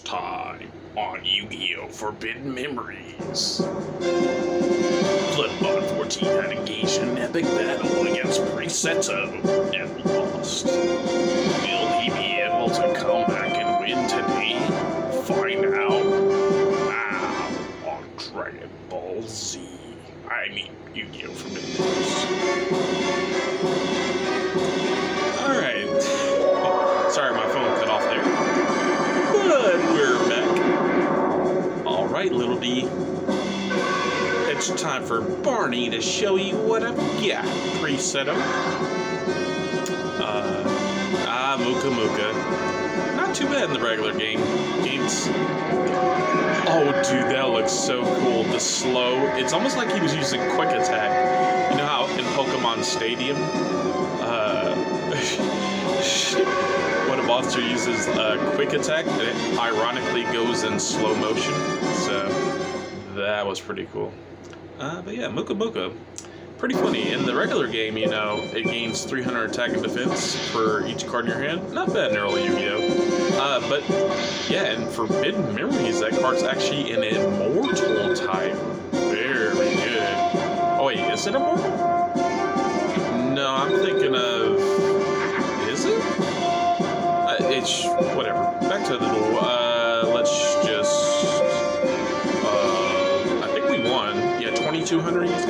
time on Yu-Gi-Oh! Forbidden Memories. Bloodbond 14 had engaged in an epic battle against Priest Seto and lost. Will he be able to come back and win today? Find out now on Dragon Ball Z. I mean, Yu-Gi-Oh! Forbidden Memories. It's time for Barney to show you what I've got. Priest Seto. Uh, ah, Muka Muka. Not too bad in the regular game. Oh, dude, that looks so cool. The slow. It's almost like he was using quick attack. You know how in Pokemon Stadium, uh, when a monster uses a quick attack, it ironically goes in slow motion. So that was pretty cool. Uh, but yeah, Muka Muka, pretty funny. In the regular game, you know, it gains 300 attack and defense for each card in your hand. Not bad in early Yu-Gi-Oh! Uh, but yeah, in Forbidden Memories, that card's actually an immortal type. Very good. Oh wait, is it immortal? No, I'm thinking of. Is it? Uh, it's whatever.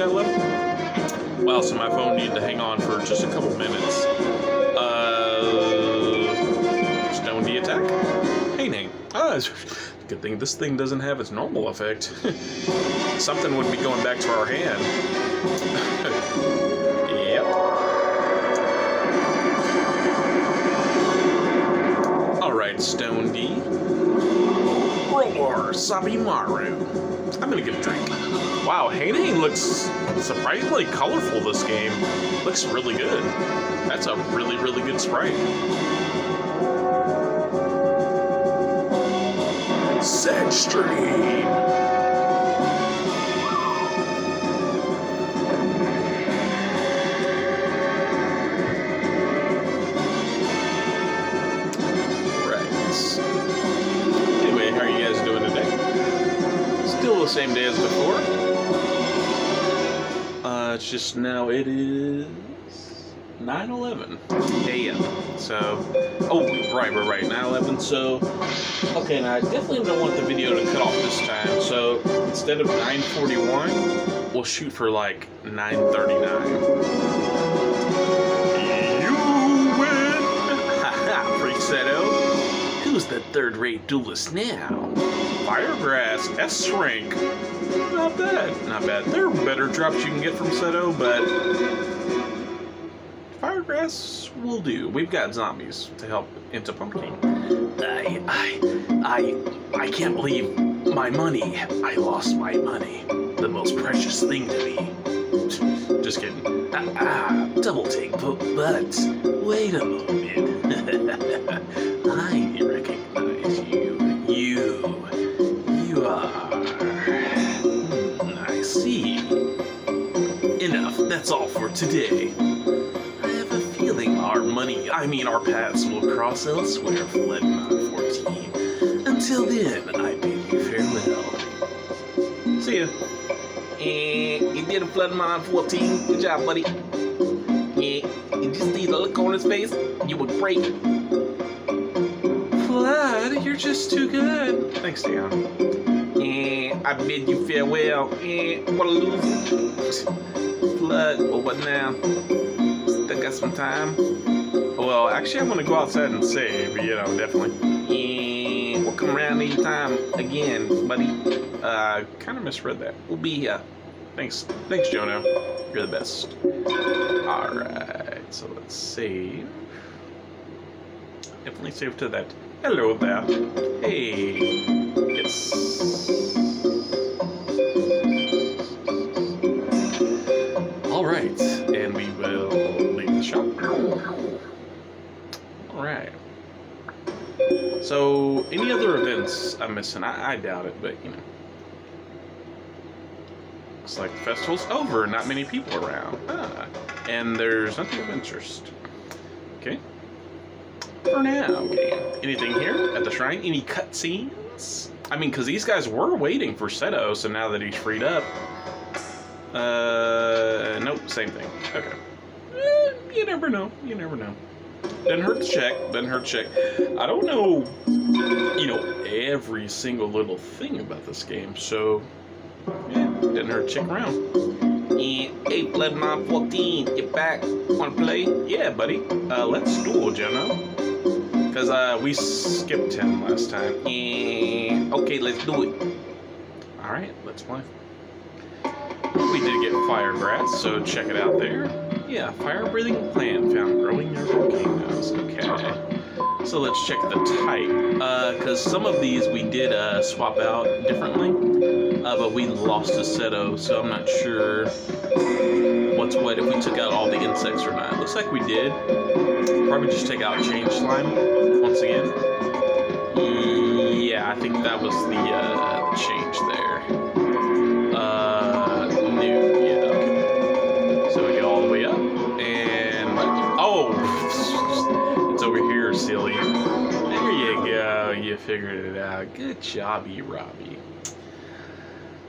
Got left. Wow, so my phone needed to hang on for just a couple minutes. Uh, attack. Hey, Nate. Ah, good thing this thing doesn't have its normal effect. Something would be going back to our hand. yep. Alright, Stone Sabimaru. I'm gonna get a drink. Wow, Hane looks surprisingly colorful this game. Looks really good. That's a really, really good sprite. Set Stream. Same day as before. Uh, it's just now it is 9:11 a.m. So, oh, right, we're right, right, 9:11. So, okay, now I definitely don't want the video to cut off this time. So instead of 9:41, we'll shoot for like 9:39. You win! Haha, Priest Seto. Who's the third-rate duelist now? Firegrass, S rank. Not bad, not bad. There are better drops you can get from Seto, but Firegrass will do. We've got zombies to help into Pumpkin. I, I, I, I can't believe my money. I lost my money. The most precious thing to me. Just kidding. Ah, ah double take, but, but wait a moment. I That's all for today. I have a feeling our money, I mean our paths, will cross elsewhere, Fledmon 14. Until then, I bid you farewell. See ya. And you did a Floodmon 14. Good job, buddy. Yeah, you just see the look on his face. You were break. Flood, you're just too good. Thanks, Dan. And eh, I bid you farewell. And what a loser. Or what now? Still got some time. Well, actually, I'm gonna go outside and save. You know, definitely. And we'll come around anytime again, buddy. Uh, kind of misread that. We'll be here. Thanks, thanks, Jono. You're the best. All right, so let's save. Definitely save to that. Hello there. Hey. Yes. So, any other events I'm missing? I, I doubt it, but you know. Looks like the festival's over. Not many people around. Ah, and there's nothing of interest. Okay. for now. Okay. Anything here at the shrine? Any cutscenes? I mean, because these guys were waiting for Seto, so now that he's freed up. Uh, nope, same thing. Okay. Eh, you never know. You never know. Doesn't hurt check. Doesn't hurt check. I don't know, you know, every single little thing about this game, so yeah, doesn't hurt check around. Yeah, hey, Blood Mob 14, you back? Wanna play? Yeah, buddy. Uh, let's duel, Jono. Because uh, we skipped him last time. Yeah, okay, let's do it. Alright, let's play. We did get Firegrass, so check it out there. Yeah, fire-breathing plant found growing near volcanoes. Okay. So let's check the type. Because some of these we did uh, swap out differently, uh, but we lost a Seto, so I'm not sure what's what if we took out all the insects or not. Looks like we did. Probably just take out change slime once again. Yeah, I think that was the, uh, the change there. Figured it out. Good job, jobby, Robbie.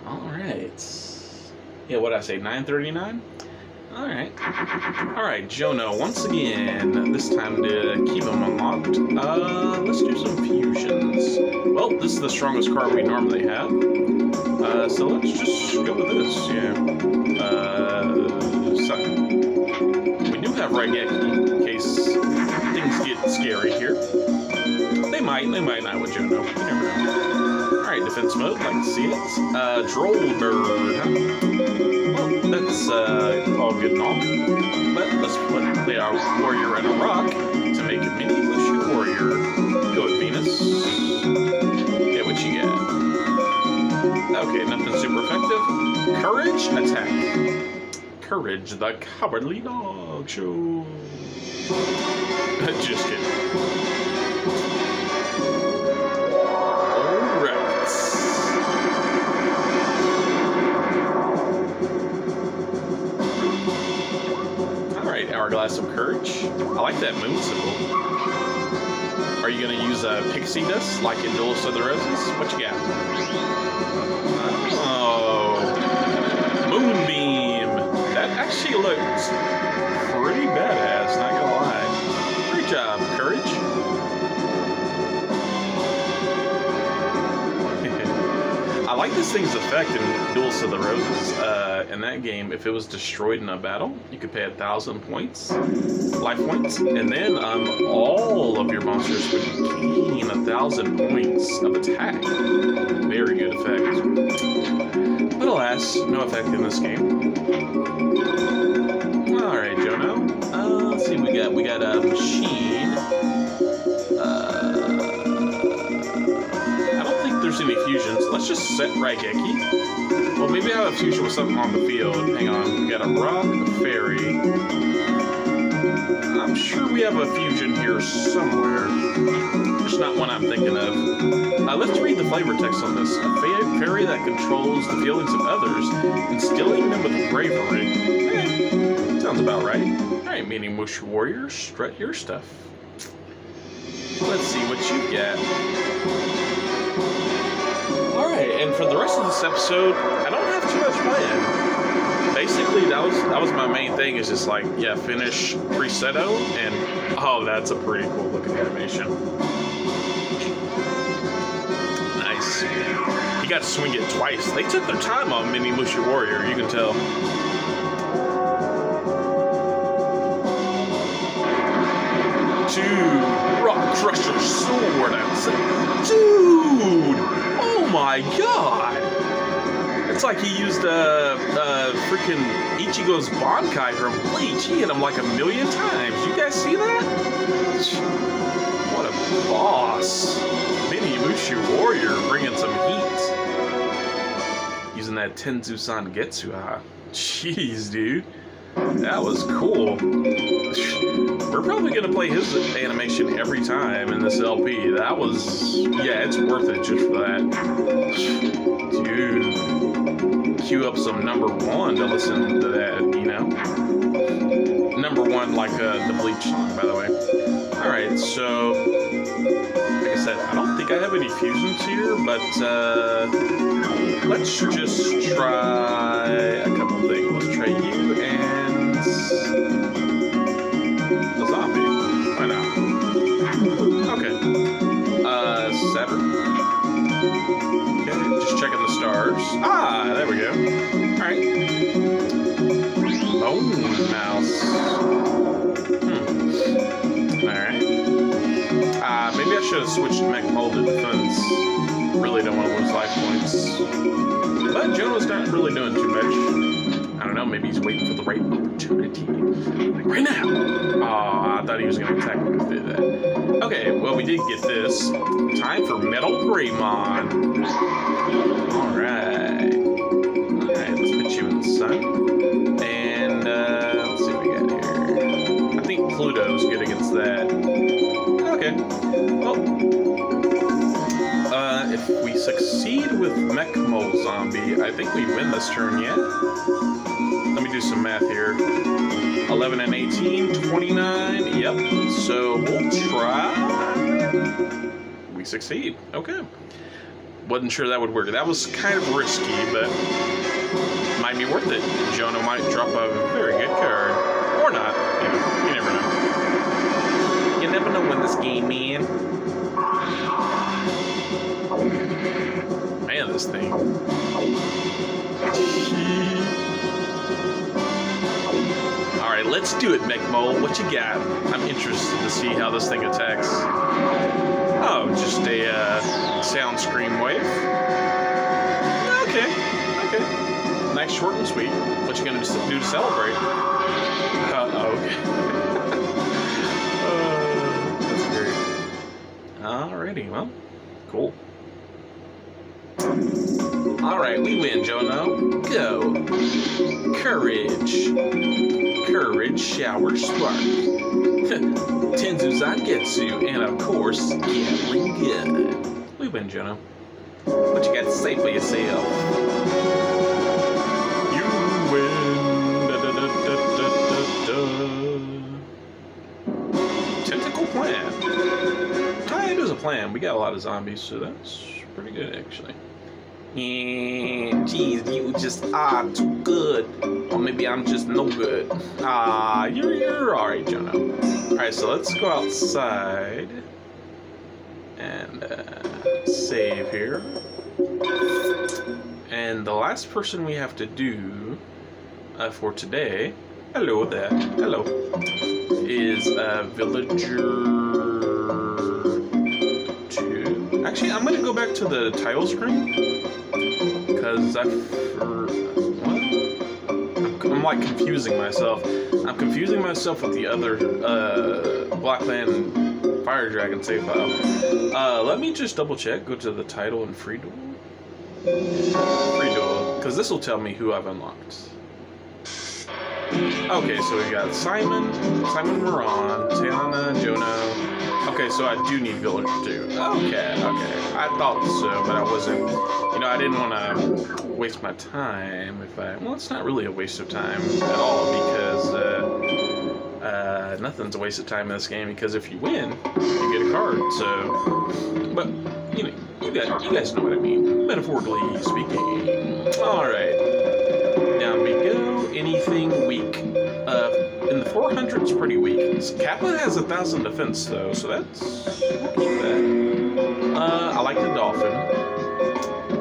All right. Yeah, what I say, 939? All right. All right, Jono, once again, this time to keep them unlocked, uh, let's do some fusions. Well, this is the strongest card we normally have. Uh, so let's just go with this, yeah. Uh, we do have Raigeki, in case things get scary here. Might, they might not with Jono. You never know. Alright, defense mode, like to see it. Uh, Droll Bird. Well, that's uh, all good and all. But let's put, play our warrior and a rock to make a Minomushi Warrior. Go with Venus. Get what you get. Okay, nothing super effective. Courage, attack. Courage, the cowardly dog show. Just kidding. Hourglass of Courage. I like that moon symbol. Are you going to use a pixie dust like in Duelist of the Roses? What you got? Oh, Moonbeam. That actually looks pretty badass, not gonna lie. Great job, Courage. I like this thing's effect in Duels of the Roses. Uh, in that game, if it was destroyed in a battle, you could pay a thousand points, life points, and then um, all of your monsters would gain a thousand points of attack. Very good effect. But alas, no effect in this game. All right, Jono. Uh, let's see, we got we got a machine. Uh, I don't think there's any fusions. Let's just set Raigeki. Well, maybe I have a fusion with something on the field. Hang on. We got a rock, a fairy. I'm sure we have a fusion here somewhere. Just not one I'm thinking of. Uh, let's read the flavor text on this. A fa- fairy that controls the feelings of others, instilling them with bravery. Eh, sounds about right. Alright, Minomushi Warriors, strut your stuff. Let's see what you get. Alright, and for the rest of this episode, I much. Basically, that was that was my main thing. Is just like, yeah, finish Priest Seto, and oh, that's a pretty cool looking animation. Nice. You got to swing it twice. They took their time on Minomushi Warrior. You can tell. Dude, Rock Crusher Sword. Dude! Oh my god! It's like he used uh, uh, freaking Ichigo's Bankai from Bleach. He hit him like a million times. You guys see that? What a boss. Minomushi Warrior bringing some heat. Using that Tenzu-san Getsuha. Jeez, dude. That was cool. We're probably gonna play his animation every time in this LP. That was, yeah, it's worth it just for that. Dude, cue up some number one to listen to that, you know? Number one, like uh, the Bleach song, by the way. Alright, so like I said, I don't think I have any fusions here, but uh, let's just try a couple things. Let's try you and a zombie. Why not? Okay. Uh, seven. Okay, just checking the stars. Ah, there we go. Alright. Bone mouse. Hmm. Alright. Uh, maybe I should have switched to mech molded defense. Really don't want to lose life points. But Jono's not really doing too much. I don't know, maybe he's waiting for the right opportunity. Like right now. Oh, I thought he was to attack me do that. Okay, well, we did get this. Time for Metal Greymon. Alright. Alright, let's put you in the sun. And, uh, let's see what we got here. I think Pluto's good against that. Okay. Well, uh, if we succeed with Mech Mole Zombie, I think we win this turn, yeah? Let me do some math here. 11 and 18, 29. Yep. So we'll try. We succeed. Okay. Wasn't sure that would work. That was kind of risky, but might be worth it. Jono might drop a very good card. Or not. You, know, you never know. You never know when this game, man. Man, this thing. Let's do it, Mechmole. What you got? I'm interested to see how this thing attacks. Oh, just a uh, sound scream wave. Okay, okay. Nice, short, and sweet. What you gonna do to celebrate? Uh, okay. uh, that's great. Alrighty, well, cool. Alright, we win, Jono. Go. Courage. Courage shower spark. Tensa Zangetsu, and of course, Gatling Gun. We win, Jono. What you got to say for yourself? You win. Da, da, da, da, da, da, da. Tentacle Plant. Kind is a plan. We got a lot of zombies, so that's pretty good, actually. Yeah, geez, you just are too good. Or maybe I'm just no good. Ah, you're, you're alright, Jono. Alright, so let's go outside and uh, save here. And the last person we have to do uh, for today, hello there, hello, is a Villager 2. Actually, I'm to go back to the title screen because I. What? I'm like confusing myself. I'm confusing myself with the other uh, Blackland Fire Dragon save file. Uh, let me just double check. Go to the title and free duel. Free duel, because this will tell me who I've unlocked. Okay, so we got Simon, Simon Muran, Teana, Jono. Okay, so I do need Villager too. Okay, okay. I thought so, but I wasn't. You know, I didn't want to waste my time if I. Well, it's not really a waste of time at all because uh, uh, nothing's a waste of time in this game because if you win, you get a card. So, but you know, you guys, you guys know what I mean, metaphorically speaking. All right. Down we go. Anything weak? Uh, in the 400's pretty weak. Kappa has a thousand defense though, so that's we'll that. Uh, I like the dolphin.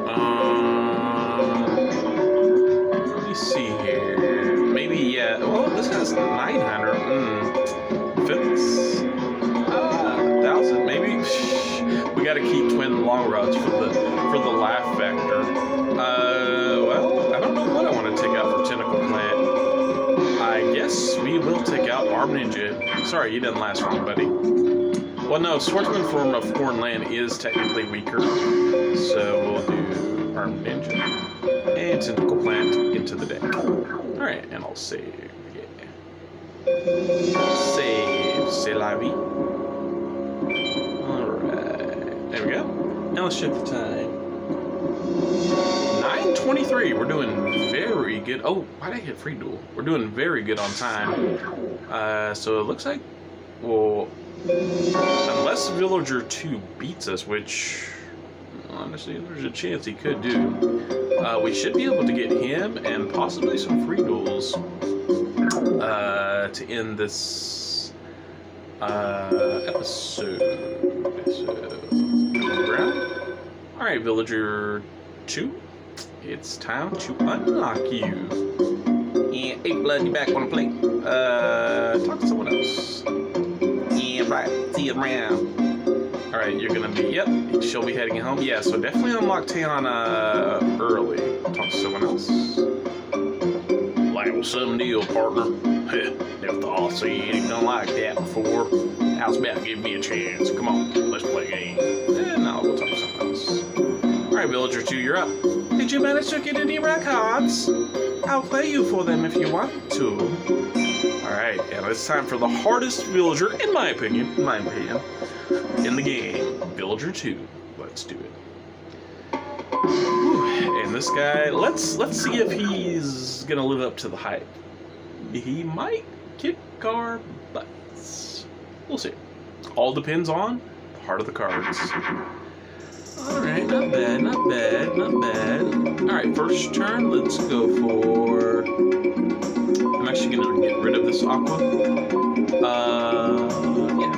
Um, let me see here. Maybe yeah. Well, this has 900. Mm. Defense. Uh, thousand maybe. We got to keep twin long rods for the for the laugh factor. Guess we will take out Arm Ninja. Sorry, you didn't last long, buddy. Well, no, Swordsman form of Foreign Land is technically weaker, so we'll do Arm Ninja and Tentacle Plant into the deck. All right, and I'll save. Yeah. Save, c'est la vie. All right, there we go. Now let's check the time. 923. We're doing very good. Oh, why did I hit free duel? We're doing very good on time. Uh, so it looks like we'll Unless Villager 2 beats us, which honestly there's a chance he could do. Uh, we should be able to get him and possibly some free duels uh, to end this uh, episode. So, Alright, Villager 2, it's time to unlock you. And hey, blood, you back on the plate? Uh, talk to someone else. Yeah, right. See you around. All right, you're gonna be. Yep, she'll be heading home. Yeah, so definitely unlock Teana uh, early. Talk to someone else. Like, some deal, partner. if Aussie ain't done like that before, how's about give me a chance? Come on, let's play a game. Eh, no, we'll talk to someone else. Villager 2, you're up. Did you manage to get any records? I'll play you for them if you want to. All right, and it's time for the hardest villager, in my opinion, in my opinion, in the game, Villager 2. Let's do it. Whew, And this guy, let's let's see if he's gonna live up to the hype. He might kick our butts. We'll see. All depends on the heart of the cards. Alright, not bad, not bad, not bad. Alright, first turn, let's go for... I'm actually gonna get rid of this Aqua. Uh, yeah.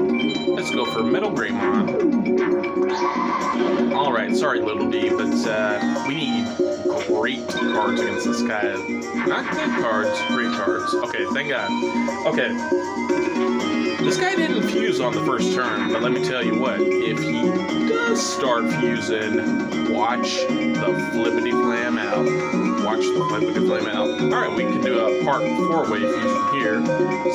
Let's go for Metal Greymon. Alright, sorry Little D, but uh, we need great cards against this guy. Not good cards, great cards. Okay, thank God. Okay. This guy didn't fuse on the first turn, but let me tell you what, if he start fusing, watch the flippity flam out. Watch the flippity flam out. Alright, we can do a part four-way fusion here.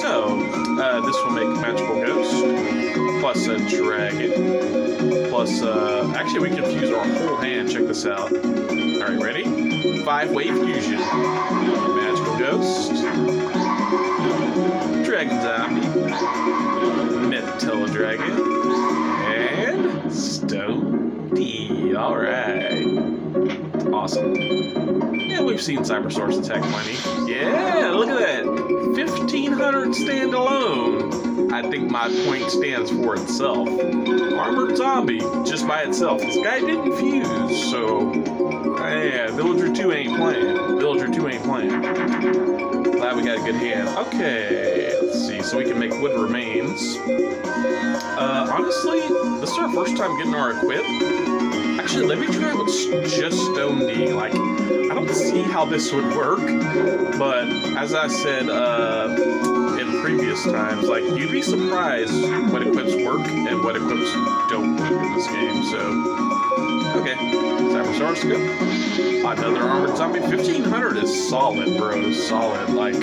So, uh, this will make a Magical Ghost, plus a Dragon, plus, uh, actually we can fuse our whole hand, check this out. Alright, ready? Five-way fusion. Magical Ghost, Dragon Zombie, Metal Dragon, Awesome. Yeah, we've seen Cybersaurus attack plenty. Yeah, look at that. 1500 standalone. I think my point stands for itself. Armored Zombie, just by itself. This guy didn't fuse, so. Yeah, Villager 2 ain't playing. Villager 2 ain't playing. Glad we got a good hand. Okay, let's see. So we can make wood remains. Uh, honestly, this is our first time getting our equip. Actually, let me try with just Stone D. Like, I don't see how this would work, but as I said uh, in previous times, like you'd be surprised what equips work and what equips don't work in this game. So, okay, Cybersaurus, go. Another armored zombie. 1500 is solid, bro. Solid. Like,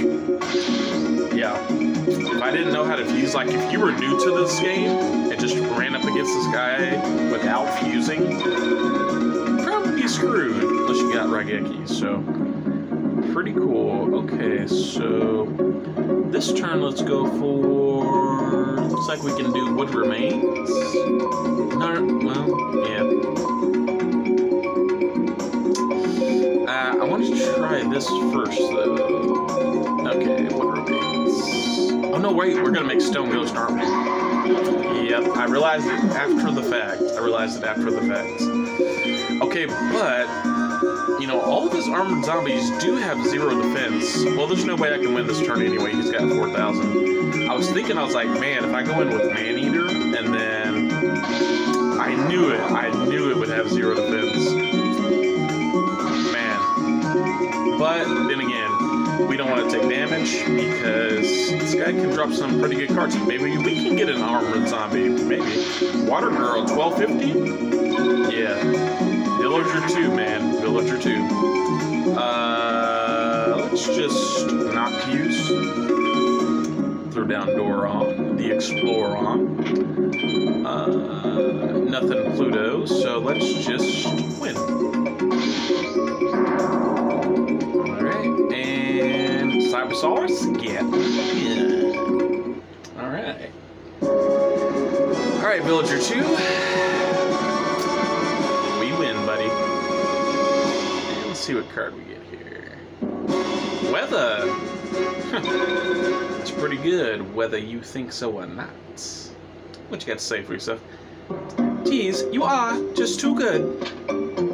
yeah. If I didn't know how to fuse, like if you were new to this game and just ran up against this guy without fusing, probably be screwed unless you got Raigeki. So, pretty cool. Okay, so this turn, let's go for. Looks like we can do wood remains. No, well, yeah. This first, though. Okay, wood remains. Oh no, wait, we're gonna make stone ghost, aren't we? Yep, I realized it after the fact. I realized it after the fact. Okay, but you know, all of his armored zombies do have zero defense. Well, there's no way I can win this turn anyway. He's got 4,000. I was thinking, I was like, man, if I go in with Maneater and then I knew it, I knew it would have zero defense. But then again, we don't want to take damage because this guy can drop some pretty good cards. Maybe we can get an armored zombie. Maybe. Water Girl, 1250? Yeah. Villager 2, man. Villager 2. Uh, let's just not use. Throw down door on the Explorer on. Uh, nothing Pluto, so let's just Alright, Villager 2. We win, buddy. And let's see what card we get here. Weather! That's pretty good, whether you think so or not. What you got to say for yourself? Geez, you are just too good.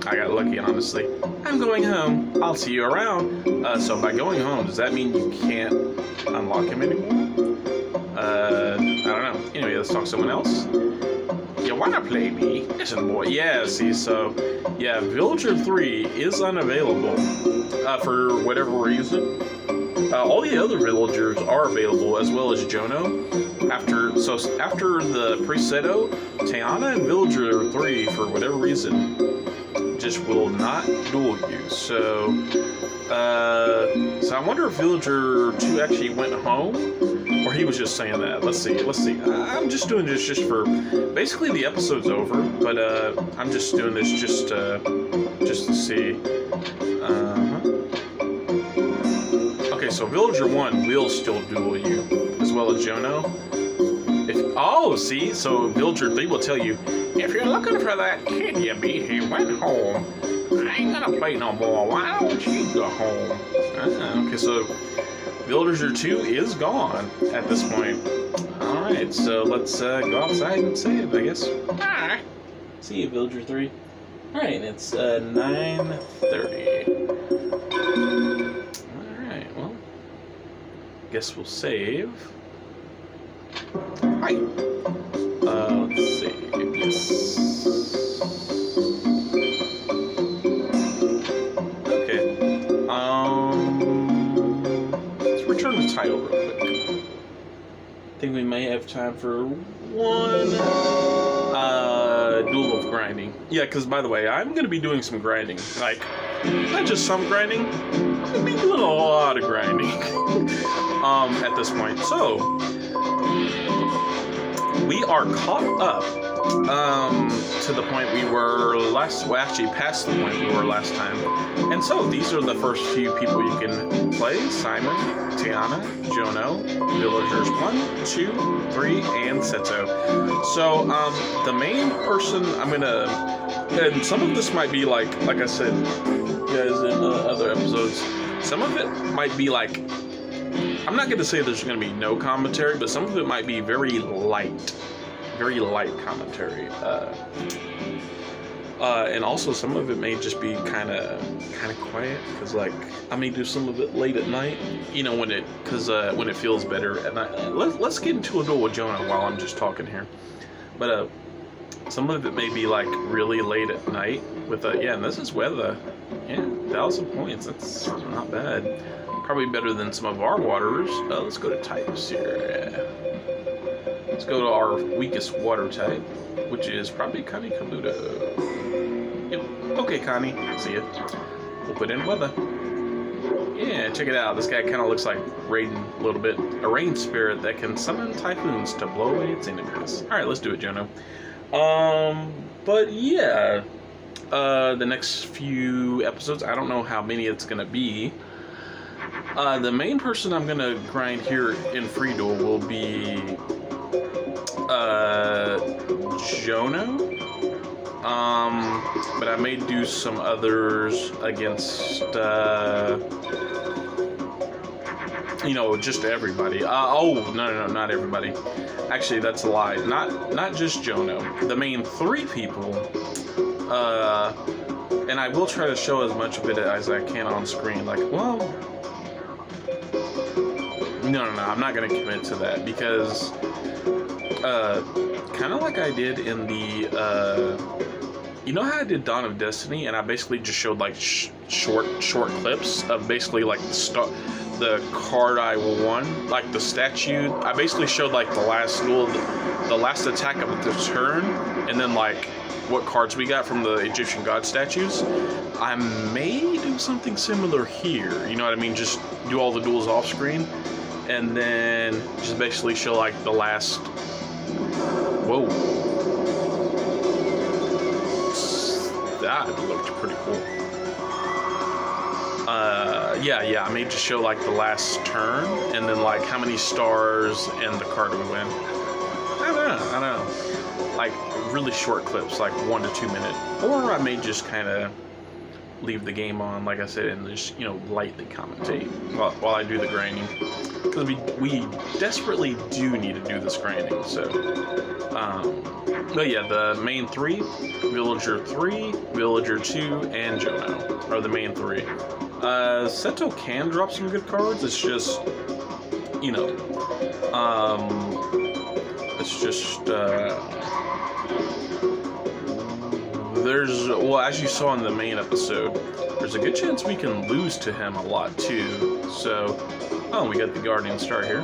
I got lucky, honestly. I'm going home. I'll see you around. Uh, so by going home, does that mean you can't unlock him anymore? Uh, I don't know. Anyway, let's talk to someone else. You wanna play me? Listen, boy. Yeah, see, so, yeah, Villager 3 is unavailable uh, for whatever reason. Uh, all the other villagers are available, as well as Jono. After so after the Presetto, Teana and Villager 3, for whatever reason, just will not duel you. So, uh, so I wonder if Villager 2 actually went home, he was just saying that. Let's see, let's see. I'm just doing this just for, basically the episode's over, but uh, I'm just doing this just, uh, just to see. Uh-huh. Okay, so Villager 1 will still duel you, as well as Jono. If, oh, see, so Villager 3 will tell you, if you're looking for that kid you beat, he went home. I ain't gonna play no more. Why don't you go home? Ah, okay, so Villager 2 is gone at this point. Alright, so let's uh, go outside and save, I guess. Bye. See you, Villager 3. Alright, it's uh, 9.30. Alright, well, guess we'll save. Hi. Uh, let's see. Yes. Think we may have time for one uh, duel of grinding. Yeah, because by the way, I'm going to be doing some grinding. Like, not just some grinding, I'm going to be doing a lot of grinding um, at this point. So, we are caught up um, to the point we were last, well, actually past the point we were last time. And so these are the first few people you can play Simon, Teana, Jono, Villagers 1, 2, 3, and Seto. So um, the main person I'm gonna, and some of this might be like, like I said, guys, in uh, other episodes, some of it might be like I'm not going to say there's going to be no commentary, but some of it might be very light, very light commentary. Uh, uh, and also some of it may just be kind of kind of quiet because like I may do some of it late at night, you know, when it because uh, when it feels better at night. Let's let's get into a duel with Jono while I'm just talking here. But uh, some of it may be like really late at night with uh, yeah, and this is weather. Yeah, thousand points. That's not bad. Probably better than some of our waters. Uh, let's go to types here. Let's go to our weakest water type, which is probably Kanikabuto. Yep. Okay, Connie. See ya. We'll put in weather. Yeah, check it out. This guy kind of looks like Raiden a little bit. A rain spirit that can summon typhoons to blow away its enemies. All right, let's do it, Jono. Um, but yeah, uh, the next few episodes, I don't know how many it's gonna be. Uh, the main person I'm gonna grind here in Free Duel will be uh, Jono. Um, but I may do some others against, uh, you know, just everybody. Uh, oh, no, no, no, not everybody. Actually, that's a lie. Not, not just Jono. The main three people. Uh, and I will try to show as much of it as I can on screen. Like, well, no, no, no. I'm not gonna commit to that because, uh, kind of like I did in the, uh, you know how I did Dawn of Destiny, and I basically just showed like sh- short, short clips of basically like the star, the card I won, like the statue. I basically showed like the last duel, the, the last attack of the turn, and then like what cards we got from the Egyptian god statues. I may do something similar here. You know what I mean? Just do all the duels off screen, and then just basically show like the last. Whoa. That looked pretty cool. Uh, yeah, yeah. I may just show like the last turn, and then like how many stars and the card we win. I don't know. I don't know. Like really short clips, like one to two minute, or I may just kind of leave the game on, like I said, and just you know lightly commentate while, while I do the grinding because we we desperately do need to do this grinding. So, um, but yeah, the main three, Villager three, Villager two, and Jono are the main three. Uh, Seto can drop some good cards. It's just you know, um, it's just. Uh, there's well as you saw in the main episode there's a good chance we can lose to him a lot too. So oh we got the guardian star here.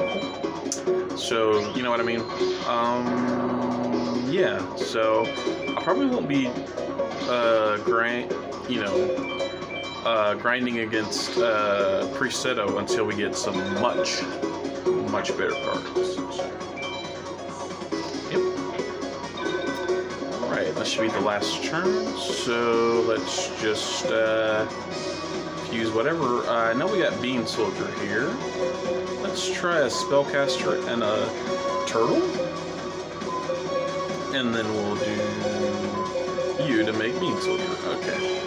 So you know what i mean? Um yeah so i probably won't be uh grind you know uh grinding against uh Priest Seto until we get some much much better cards that should be the last turn. So let's just uh, use whatever. Uh, I know we got Bean Soldier here. Let's try a Spellcaster and a Turtle. And then we'll do you to make Bean Soldier. Okay.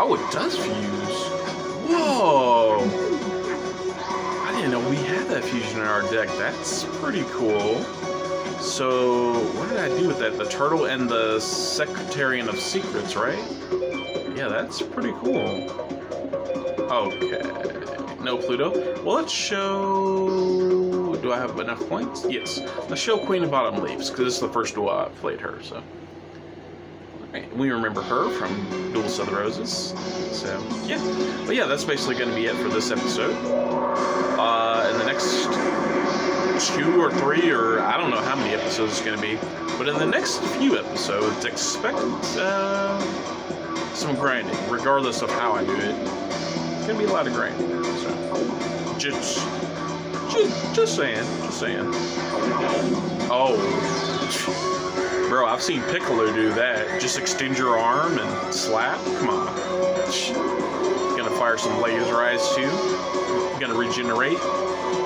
Oh, it does fuse. Whoa! I didn't know we had that fusion in our deck. That's pretty cool. So, what did I do with that? The turtle and the Sectarian of Secrets, right? Yeah, that's pretty cool. Okay. No Pluto. Well, let's show... Do I have enough points? Yes. Let's show Queen of Autumn Leaves, because this is the first duel I played her, so... We remember her from Duels of the Roses. So, yeah. But yeah, that's basically going to be it for this episode. Uh, in the next two or three or I don't know how many episodes it's going to be. But in the next few episodes, expect uh, some grinding, regardless of how I do it. It's going to be a lot of grinding. So just, just, just saying, just saying. Oh, bro, I've seen Piccolo do that. Just extend your arm and slap. Come on. Gonna fire some laser eyes too. Gonna regenerate.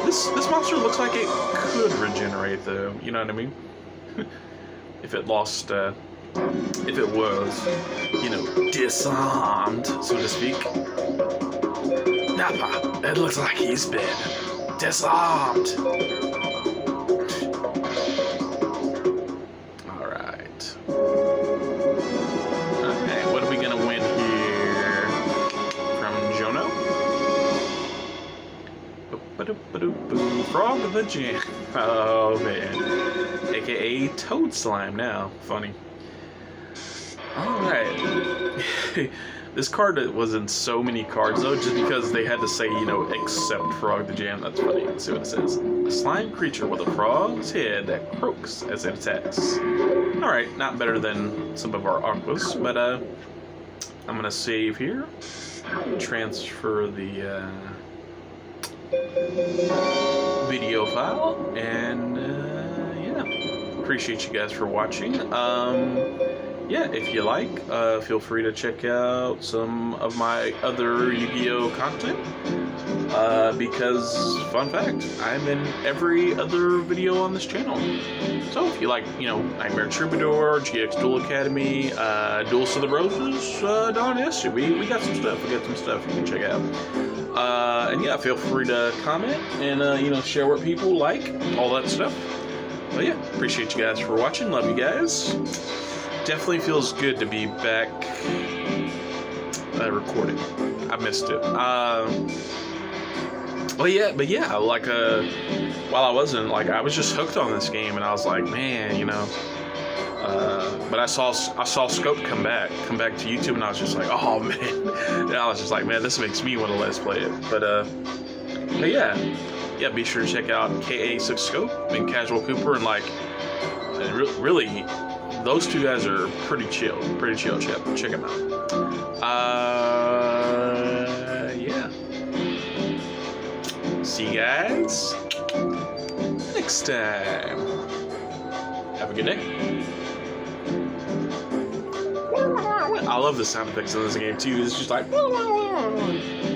This this monster looks like it could regenerate though. You know what I mean? if it lost, uh, if it was, you know, disarmed, so to speak. Nappa, it looks like he's been disarmed. Frog the Jam. Oh man. AKA Toad Slime now. Funny. Alright. this card was in so many cards though, just because they had to say, you know, except Frog the Jam. That's funny. Let's see what it says. A slime creature with a frog's head that croaks as it attacks. Alright, not better than some of our aquas, but uh I'm gonna save here. Transfer the uh video file and uh, yeah. Appreciate you guys for watching. Um, yeah if you like uh, feel free to check out some of my other Yu-Gi-Oh content uh, because fun fact I'm in every other video on this channel so if you like you know Nightmare Troubadour GX Duel Academy uh, Duels of the Roses uh, Dawn we, we got some stuff we got some stuff you can check out uh, and yeah, feel free to comment and uh, you know share what people like, all that stuff. But yeah, appreciate you guys for watching. Love you guys. Definitely feels good to be back uh, recording. I missed it. Um, well, yeah, but yeah, like uh, while I wasn't like I was just hooked on this game, and I was like, man, you know. Uh, but I saw I saw Scope come back, come back to YouTube, and I was just like, oh man, and I was just like, man, this makes me want to let's play it. But uh, but yeah, yeah, be sure to check out KA6 Scope and Casual Cooper, and like, really, those two guys are pretty chill, pretty chill. Check check them out. Uh, yeah. See you guys next time. Have a good day. I love the sound effects in this game too. It's just like.